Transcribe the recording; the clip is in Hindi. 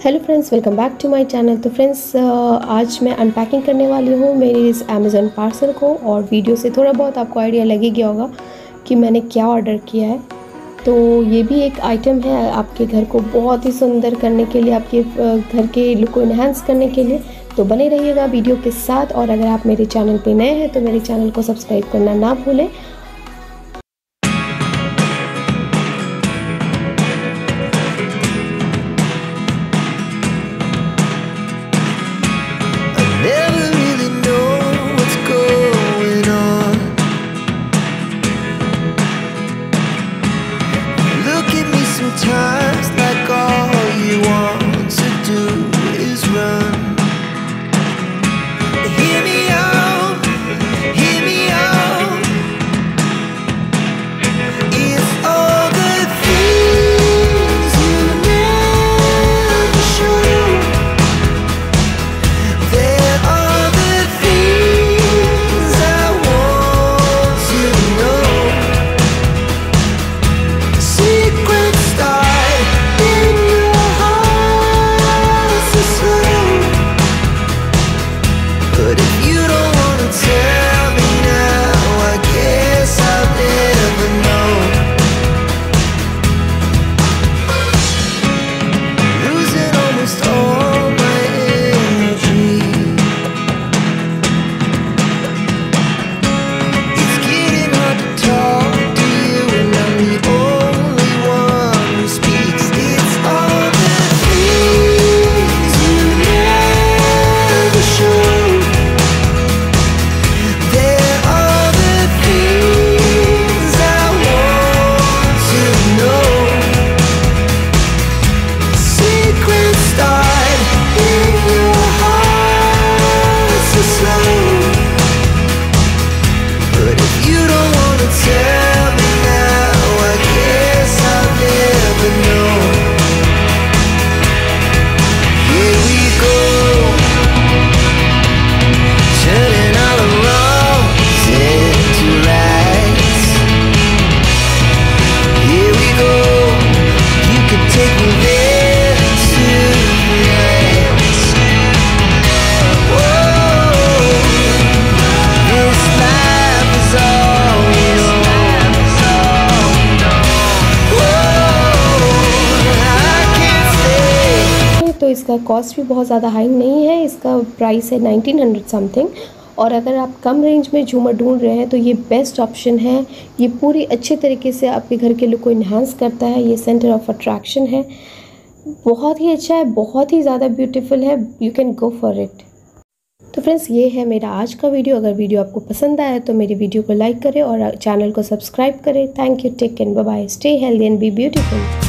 Hello friends welcome back to my channel तो फ्रेंड्स आज मैं अनपैकिंग करने वाली हूँ मेरे इस अमेज़ोन पार्सल को और वीडियो से थोड़ा बहुत आपको आइडिया लगे गया होगा कि मैंने क्या ऑर्डर किया है। तो ये भी एक आइटम है आपके घर को बहुत ही सुंदर करने के लिए, आपके घर के लुक को इन्हांस करने के लिए। तो बने रहिएगा वीडियो के साथ और अगर आप मेरे चैनल पर नए हैं तो मेरे चैनल को सब्सक्राइब करना ना भूलें। इसका कॉस्ट भी बहुत ज़्यादा हाई नहीं है, इसका प्राइस है नाइनटीन हंड्रेड समथिंग और अगर आप कम रेंज में झूमर ढूंढ रहे हैं तो ये बेस्ट ऑप्शन है। ये पूरी अच्छे तरीके से आपके घर के लुक को इन्हांस करता है, ये सेंटर ऑफ़ अट्रैक्शन है। बहुत ही अच्छा है, बहुत ही ज़्यादा ब्यूटीफुल है you can go for it तो फ्रेंड्स ये है मेरा आज का वीडियो अगर वीडियो आपको पसंद आया तो मेरी वीडियो को लाइक करें और चैनल को सब्सक्राइब करें। Thank you take and bye stay healthy and be beautiful